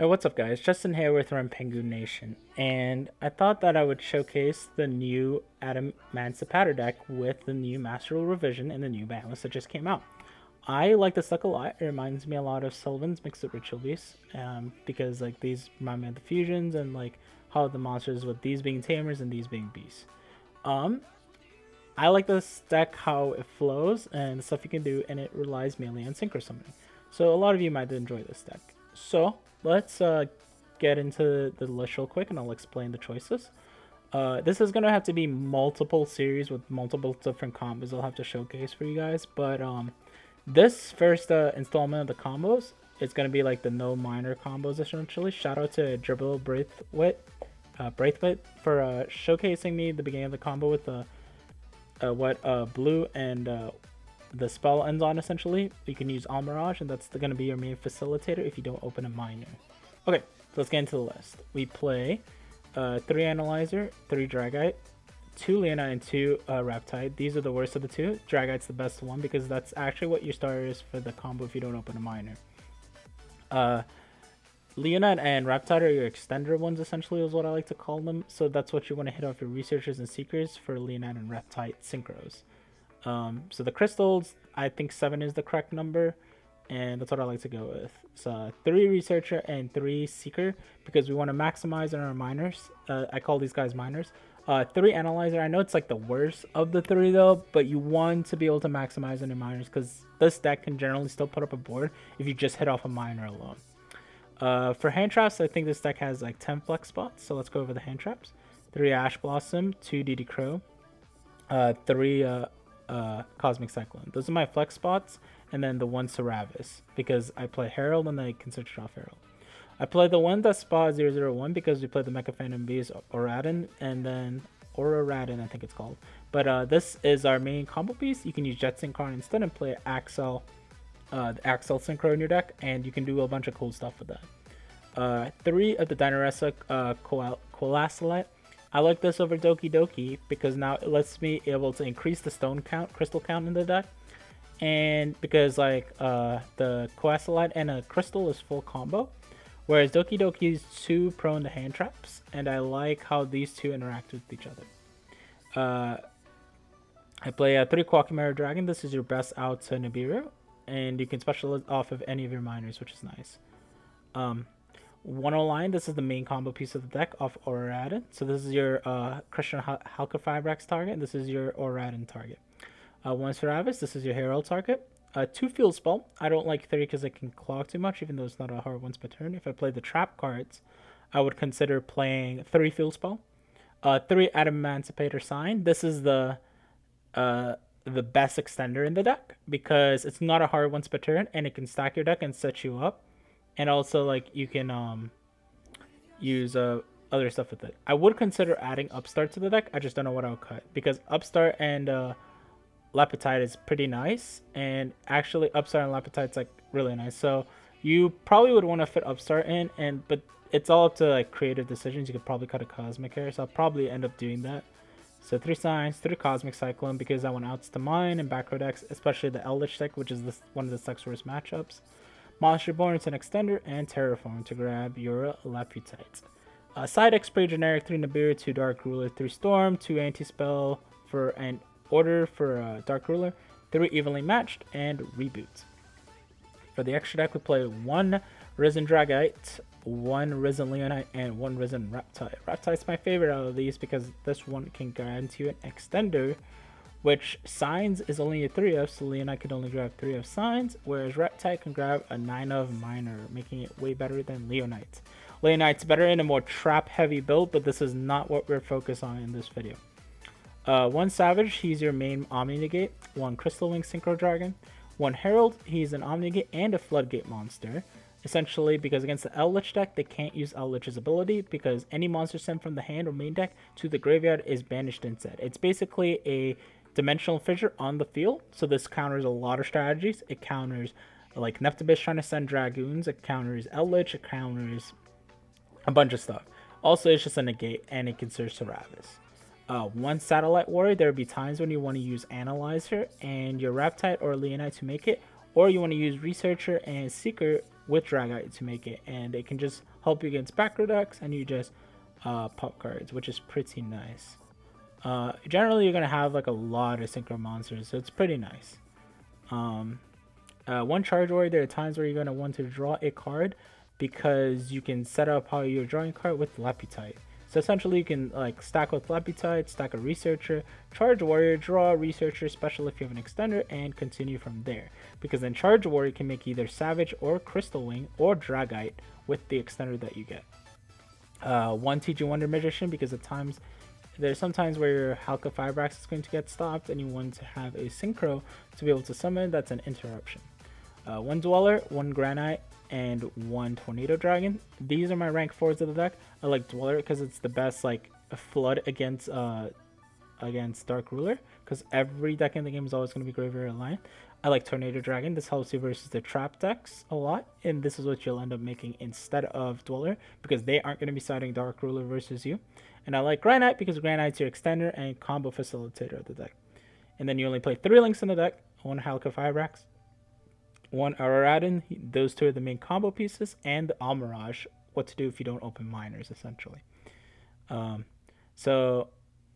Hey, what's up guys? Justin here with Rampengu Nation, and I thought that I would showcase the new Adam Emancipator deck with the new Master Rule revision and the new banlist that just came out. I like this deck a lot. It reminds me a lot of Sylvan's mixed with Ritual Beast, um, because like these remind me of the fusions and like how the monsters with these being tamers and these being beasts. Um, I like this deck how it flows and the stuff you can do, and it relies mainly on synchro summoning. So a lot of you might enjoy this deck. So let's uh, get into the list real quick and I'll explain the choices. Uh, this is going to have to be multiple series with multiple different combos I'll have to showcase for you guys. But um, this first uh, installment of the combos is going to be like the no minor combos essentially. Shout out to Dribble Braithwaite, uh, Braithwaite for uh, showcasing me the beginning of the combo with the uh, what uh, blue and the spell ends on essentially. You can use Almiraj and that's going to be your main facilitator if you don't open a minor. Okay, so let's get into the list. We play uh, 3 Analyzer, 3 Dragite, 2 Leonite, and 2 uh, Raptite. These are the worst of the two. Dragite's the best one because that's actually what your starter is for the combo if you don't open a minor. Uh, Leonite and Raptite are your extender ones, essentially, is what I like to call them. So that's what you want to hit off your Researchers and Seekers for Leonite and Raptite synchros. Um, so the crystals, I think seven is the correct number, and that's what I like to go with. So three researcher and three seeker because we want to maximize on our miners. Uh, I call these guys miners. Uh, three analyzer. I know it's like the worst of the three though, but you want to be able to maximize on your miners because this deck can generally still put up a board if you just hit off a miner alone. Uh, for hand traps, I think this deck has like 10 flex spots, so let's go over the hand traps. Three Ash Blossom, two DD Crow, uh, three uh, uh, Cosmic Cyclone. Those are my flex spots, and then the one Sauravis, because I play Herald and I can switch off Herald. I play the one Deskbot 001 because we play the Mecha Phantom Beast Oradin, and then Auroradon, I think it's called. But uh, this is our main combo piece. You can use Jet Synchron instead and play Axel, uh, the Axel Synchro in your deck, and you can do a bunch of cool stuff with that. Uh, three of the Dinaresa uh, I like this over Doki Doki because now it lets me able to increase the stone count, crystal count in the deck. And because like uh, the Coalescellite and a crystal is full combo. Whereas Doki Doki is too prone to hand traps. And I like how these two interact with each other. Uh, I play a 3 Quackmare Dragon. This is your best out to Nibiru. And you can specialize off of any of your miners, which is nice. Um, one line, this is the main combo piece of the deck of Oradin. So this is your uh, Crystron Halka target. This is your Oradin target. Uh, one Sauravis, this is your Herald target. Uh, two Field Spell. I don't like three because it can clog too much, even though it's not a hard once per turn. If I play the Trap cards, I would consider playing three Field Spell. Uh, three Emancipator Sign. This is the uh, the best extender in the deck because it's not a hard once per turn and it can stack your deck and set you up and also like you can um use uh other stuff with it. I would consider adding Upstart to the deck. I just don't know what I'll cut because Upstart and uh, Laputite is pretty nice, and actually Upstart and Laputite's like really nice. So you probably would want to fit Upstart in, and but it's all up to like creative decisions. You could probably cut a Cosmic here, so I'll probably end up doing that. So three signs, three Cosmic Cyclone because I want outs to mine and back row decks, especially the Eldritch deck, which is this one of the sex worst matchups. Monster Born is an extender, and Terraform to grab your Laputite. Uh, side X spray generic 3 Nibiru, 2 Dark Ruler, 3 Storm, 2 Anti Spell for an order for uh, Dark Ruler, 3 Evenly Matched, and Reboot. For the extra deck, we play 1 Risen Dragite, 1 Risen Leonite, and 1 Risen Raptite. Raptite's my favorite out of these because this one can guarantee you an extender which signs is only a 3 of, so Leonite could only grab 3 of signs, whereas Raptite can grab a 9 of minor, making it way better than Leonite. Leonite's better in a more trap heavy build, but this is not what we're focused on in this video. Uh, one Savage, he's your main Omni Negate, one Crystal Wing Synchro Dragon, one Herald, he's an Omni Negate and a Floodgate monster. Essentially, because against the Eldritch deck, they can't use Eldritch's ability because any monster sent from the hand or main deck to the graveyard is banished instead. It's basically a Dimensional Fissure on the field. So this counters a lot of strategies. It counters like Nephthybis trying to send Dragoons. It counters Eldritch. It counters a bunch of stuff. Also, it's just a negate and it can search Sauravis. Uh, one Satellite Warrior, there will be times when you want to use Analyzer and your Raptite or Leonite to make it, or you want to use Researcher and Seeker with Dragite to make it, and it can just help you against back decks, and you just uh, pop cards, which is pretty nice. Uh, generally, you're gonna have like a lot of synchro monsters, so it's pretty nice. Um, uh, one charge warrior, there are times where you're gonna want to draw a card because you can set up how you're drawing card with Laputite. So essentially you can like stack with Laputite, stack a Researcher, Charge Warrior, draw Researcher special if you have an extender, and continue from there. Because then Charge Warrior can make either Savage or Crystal Wing or Dragite with the extender that you get. Uh, one TG Wonder Magician because at times there's sometimes where your Halqifibrax is going to get stopped and you want to have a Synchro to be able to summon, that's an interruption. Uh, one Dweller, one Granite, and one Tornado Dragon. These are my rank 4s of the deck. I like Dweller because it's the best like flood against uh against Dark Ruler because every deck in the game is always going to be Graveyard Lion. I like Tornado Dragon. This helps you versus the trap decks a lot, and this is what you'll end up making instead of Dweller because they aren't going to be siding Dark Ruler versus you. And I like Granite because Granite's your extender and combo facilitator of the deck. And then you only play three links in the deck, one Halqifibrax, one Auroradon, those two are the main combo pieces, and the Almiraj, what to do if you don't open miners, essentially. Um, so,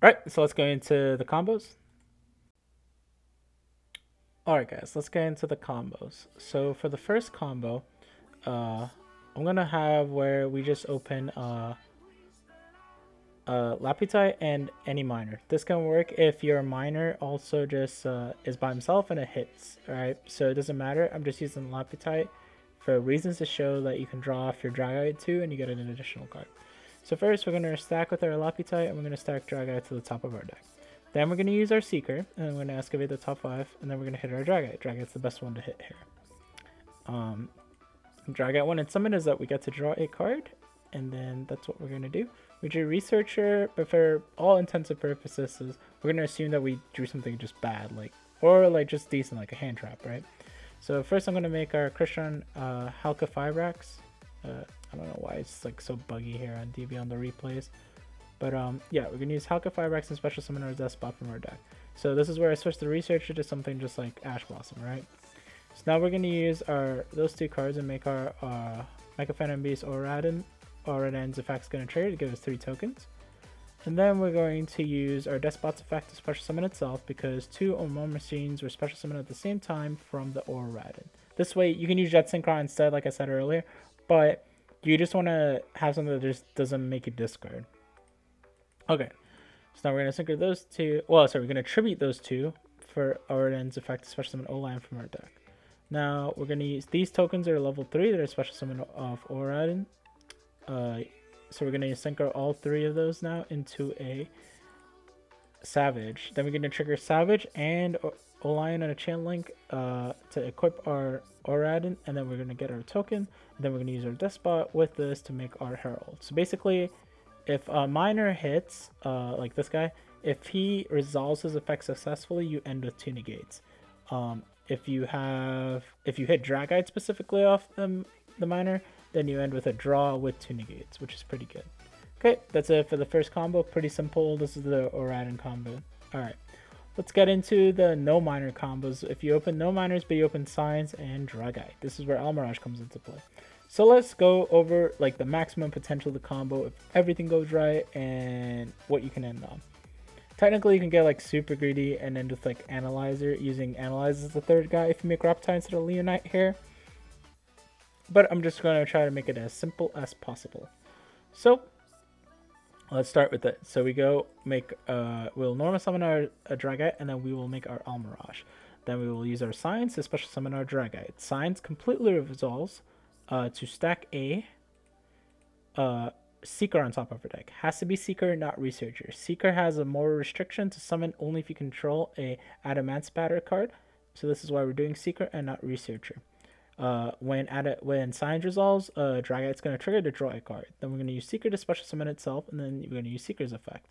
alright, so let's go into the combos. Alright guys, let's get into the combos. So for the first combo, uh, I'm gonna have where we just open uh, uh, Laputite and any miner. This can work if your miner also just uh, is by himself and it hits, right? So it doesn't matter. I'm just using Laputite for reasons to show that you can draw off your Dragite too and you get an additional card. So first we're to stack with our Laputite and we're to stack Dragite to the top of our deck. Then we're going to use our Seeker and we're going to excavate the top 5 and then we're going to hit our Dragite. Dragite's the best one to hit here. Um, Dragite 1 and Summon is that we get to draw a card and then that's what we're going to do. We drew Researcher, but for all intents and purposes, we're going to assume that we drew something just bad, like, or like just decent, like a hand trap, right? So first I'm going to make our Crystron uh, Halqifibrax. Uh, I don't know why it's like so buggy here on DB on the replays. But um, yeah, we're going to use Halqifibrax and Special Summon our Death from our deck. So this is where I switch the Researcher to something just like Ash Blossom, right? So now we're going to use our those two cards and make our uh, Mecha Phantom Beast Oradin Oradan's effect's going to trigger to give us three tokens. And then we're going to use our Deskbot's effect to special summon itself because two or more machines were special summoned at the same time from the Oradan. This way you can use Jet Synchron instead, like I said earlier, but you just want to have something that just doesn't make you discard. Okay, so now we're going to synchro those two. Well, sorry, we're going to tribute those two for Oradan's effect special summon O-Lion from our deck. Now we're going to use these tokens are level 3 that are special summon of Oradan uh, so we're going to synchro all three of those now into a Savage. Then we're going to trigger Savage and O-Lion on a chain link uh, to equip our Oradin, and then we're going to get our token. And then we're going to use our Deskbot with this to make our Herald. So basically, if a miner hits, uh, like this guy, if he resolves his effect successfully, you end with two negates. Um, if you have, if you hit Dragite specifically off the, the miner, then you end with a draw with two negates, which is pretty good. Okay, that's it for the first combo. Pretty simple. This is the Oradin combo. Alright, let's get into the no miner combos. If you open no miners, but you open signs and Dragite. This is where Almirage comes into play. So let's go over like the maximum potential of the combo if everything goes right and what you can end on. Technically, you can get like super greedy and end with like Analyzer using Analyze as the third guy if you make Raptite instead of Leonite here but I'm just going to try to make it as simple as possible. So let's start with it. So we go make, uh, we'll normal summon our Dragite, and then we will make our Almiraj. Then we will use our Signs to special summon our Dragite. Signs completely resolves uh, to stack a uh, Seeker on top of our deck. Has to be Seeker, not Researcher. Seeker has a more restriction to summon only if you control a Adamancipator card. So this is why we're doing Seeker and not Researcher. Uh, when at when signs resolves, uh, Dragite's going to trigger to draw a card. Then we're going to use Seeker to special summon itself, and then we're going to use Seeker's effect.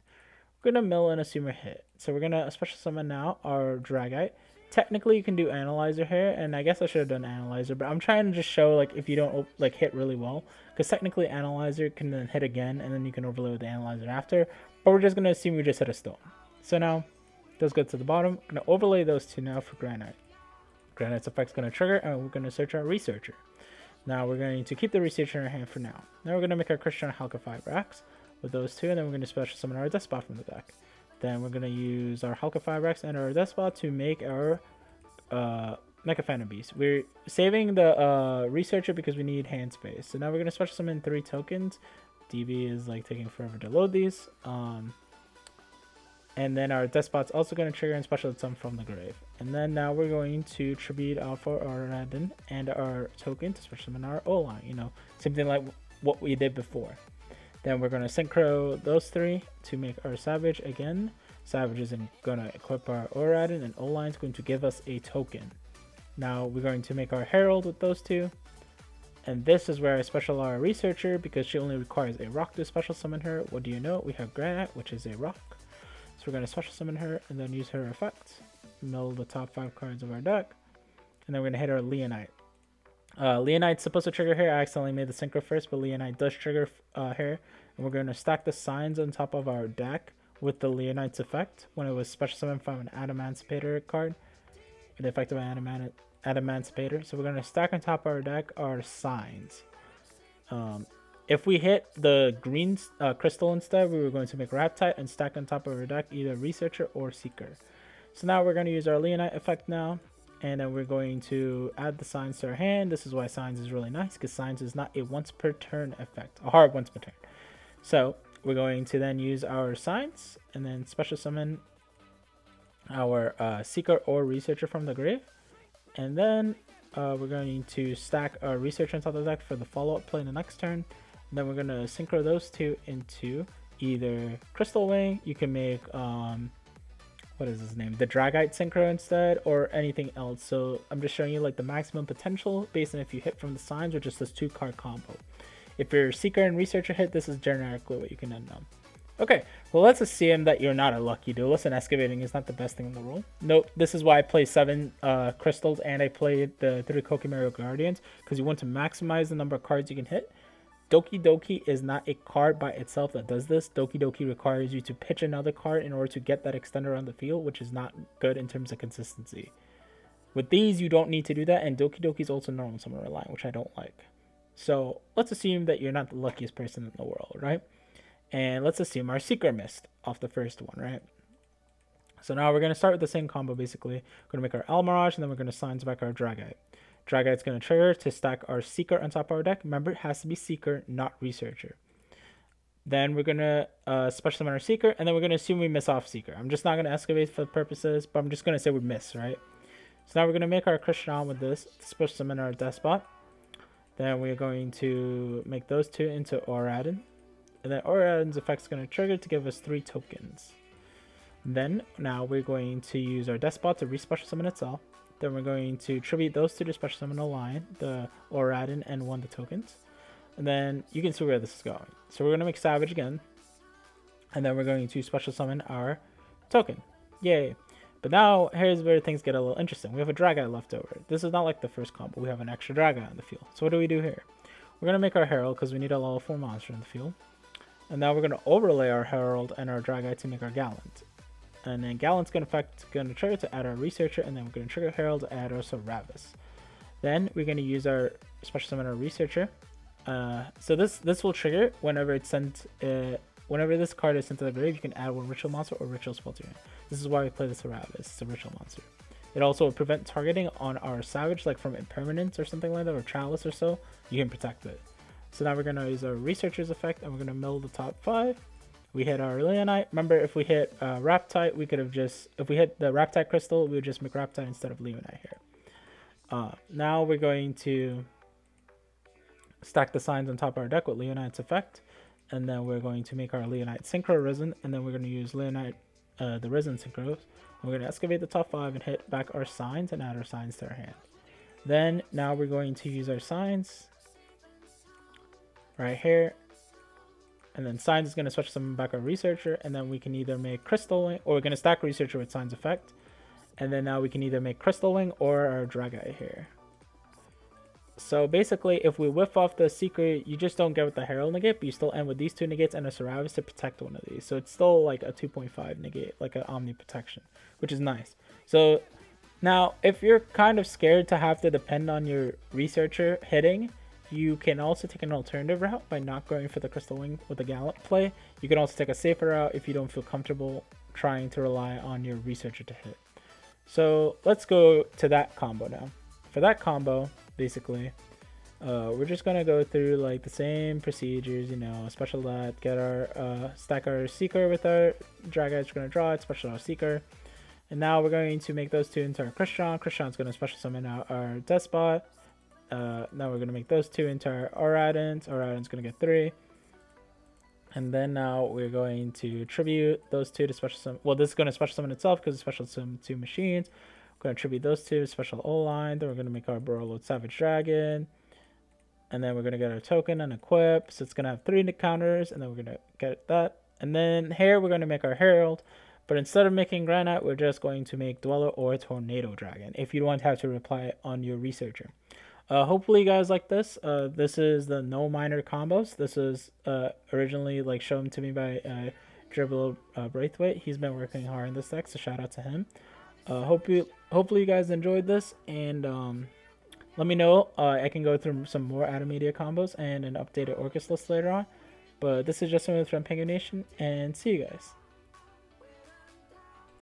We're going to mill and assume a hit. So we're going to special summon now our Dragite. Technically, you can do Analyzer here, and I guess I should have done Analyzer, but I'm trying to just show like if you don't like hit really well, because technically Analyzer can then hit again, and then you can overlay with the Analyzer after. But we're just going to assume we just hit a stone. So now, those go to the bottom. I'm going to overlay those two now for Granite. Granite's effect's going to trigger, and we're going to search our Researcher. Now we're going to keep the Researcher in our hand for now. Now we're going to make our Crystron Halqifibrax with those two, and then we're going to special summon our Deskbot from the deck. Then we're going to use our Halqifibrax and our Deskbot to make our uh, Mecha Phantom Beast. We're saving the uh, Researcher because we need hand space. So now we're going to special summon three tokens. DB is like taking forever to load these. Um, and then our Despot's also going to trigger and special summon from the grave. And then now we're going to tribute Alpha our Radin and our token to special summon our O-Lion. You know, something like what we did before. Then we're going to synchro those three to make our Savage again. Savage is going to equip our Oradin and O-Lion is going to give us a token. Now we're going to make our Herald with those two. And this is where I special our Researcher because she only requires a rock to special summon her. What do you know? We have Granite, which is a rock. So we're going to special summon her and then use her effect. Mill the top five cards of our deck. And then we're going to hit our Leonite. Uh, Leonite's supposed to trigger here. I accidentally made the synchro first, but Leonite does trigger uh, here. And we're going to stack the signs on top of our deck with the Leonite's effect when it was special summoned from an Adamancipator card. The effect of an Adamant Adamancipator. So we're going to stack on top of our deck our signs. Um, if we hit the green uh, crystal instead, we were going to make Raptite and stack on top of our deck either Researcher or Seeker. So now we're going to use our Leonite effect now. And then we're going to add the signs to our hand. This is why signs is really nice because signs is not a once per turn effect, a hard once per turn. So we're going to then use our signs and then special summon our uh, Seeker or Researcher from the grave. And then uh, we're going to stack our Researcher on top of the deck for the follow-up play in the next turn. And then we're going to synchro those two into either Crystal Wing, you can make, um, what is his name, the Dragite Synchro instead, or anything else. So I'm just showing you like the maximum potential based on if you hit from the signs or just this two card combo. If your Seeker and Researcher hit, this is generically what you can end on. Okay, well let's assume that you're not a lucky duelist and excavating is not the best thing in the world. Nope, this is why I play 7 uh, crystals and I played the 3 Kokimaru Guardians, because you want to maximize the number of cards you can hit. Doki Doki is not a card by itself that does this. Doki Doki requires you to pitch another card in order to get that extender on the field, which is not good in terms of consistency. With these, you don't need to do that, and Doki Doki is also normal summon line, which I don't like. So let's assume that you're not the luckiest person in the world, right? And let's assume our Seeker missed off the first one, right? So now we're going to start with the same combo, basically. We're going to make our Almiraj, and then we're going to signs back our Dragite. Dragite's going to trigger to stack our Seeker on top of our deck. Remember, it has to be Seeker, not Researcher. Then we're going to uh, special summon our Seeker, and then we're going to assume we miss off Seeker. I'm just not going to excavate for the purposes, but I'm just going to say we miss, right? So now we're going to make our Crystron with this, special summon our Deskbot. Then we're going to make those two into Oradin. And then Oradin's effect is going to trigger to give us three tokens. Then, now we're going to use our Deskbot to re-special summon itself. Then we're going to tribute those two to special summon a line, the Oradin and one the tokens. And then you can see where this is going. So we're going to make Savage again. And then we're going to special summon our token. Yay. But now, here's where things get a little interesting. We have a Dragite left over. This is not like the first combo. We have an extra Dragite on the field. So what do we do here? We're going to make our Herald because we need a level 4 monster in the field. And now we're going to overlay our Herald and our Dragite to make our Gallant. And then Gallant's going to effect going to trigger to add our Researcher, and then we're going to trigger Herald to add Sauravis. Then we're going to use our special summon our Researcher. Uh, so this this will trigger whenever it's sent. Uh, whenever this card is sent to the grave, you can add one Ritual Monster or Ritual Spell. This is why we play this Ravis. It's a Ritual Monster. It also will prevent targeting on our Savage, like from Impermanence or something like that, or Chalice or so. You can protect it. So now we're going to use our Researcher's effect, and we're going to mill the top five. We hit our Leonite. Remember, if we hit uh, Raptite, we could have just... If we hit the Raptite Crystal, we would just make Raptite instead of Leonite here. Uh, now we're going to stack the signs on top of our deck with Leonite's effect. And then we're going to make our Leonite Synchro Risen. And then we're going to use Leonite, uh, the Risen Synchros. We're going to excavate the top five and hit back our signs and add our signs to our hand. Then now we're going to use our signs right here. And then Signs is going to switch some back our Researcher. And then we can either make Crystal Wing, or we're going to stack Researcher with Signs effect. And then now we can either make Crystal Wing or our Dragite here. So basically, if we whiff off the Seeker, you just don't get with the Herald negate, but you still end with these two negates and a Sauravis to protect one of these. So it's still like a 2.5 negate, like an Omni protection, which is nice. So Now, if you're kind of scared to have to depend on your researcher hitting, you can also take an alternative route by not going for the Crystal Wing with the Gallop play. You can also take a safer route if you don't feel comfortable trying to rely on your researcher to hit. So let's go to that combo now. For that combo, basically, uh, we're just gonna go through like the same procedures, you know, special that, get our uh, stack our seeker with our Dragite, we're gonna draw it, special our seeker, and now we're going to make those two into our Crystron. Crystron's gonna special summon out our Deskbot. Uh, now we're gonna make those two into our Auroradons. Auroradon's gonna get three. And then now we're going to tribute those two to special summon. Well, this is going to special summon itself because it's special summon two machines. We're going to tribute those two special O-Lion. Then we're going to make our Borreload Savage Dragon. And then we're going to get our token and equip. So it's going to have three counters. And then we're going to get that. And then here we're going to make our Herald. But instead of making Granite, we're just going to make Dweller or Tornado Dragon if you don't have to reply on your Researcher. Uh, hopefully you guys like this. Uh, this is the no minor combos. This is uh, originally like shown to me by uh, Dribble uh, Braithwaite. He's been working hard in this deck, so shout out to him. Uh, hope you, hopefully you guys enjoyed this, and um, let me know. Uh, I can go through some more Adamatia combos and an updated Orcust list later on. But this is just one from Rampengu Nation, and see you guys.